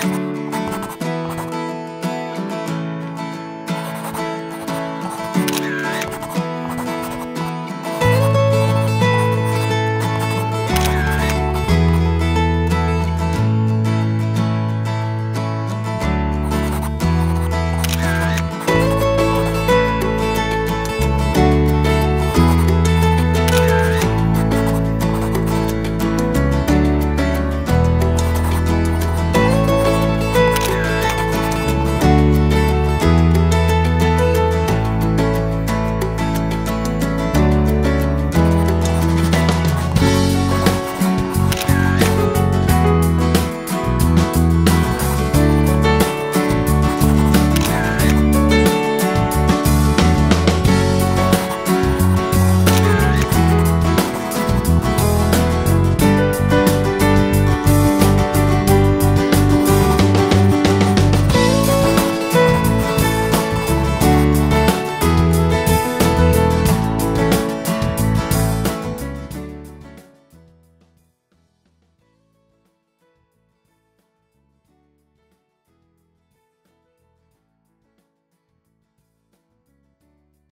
time.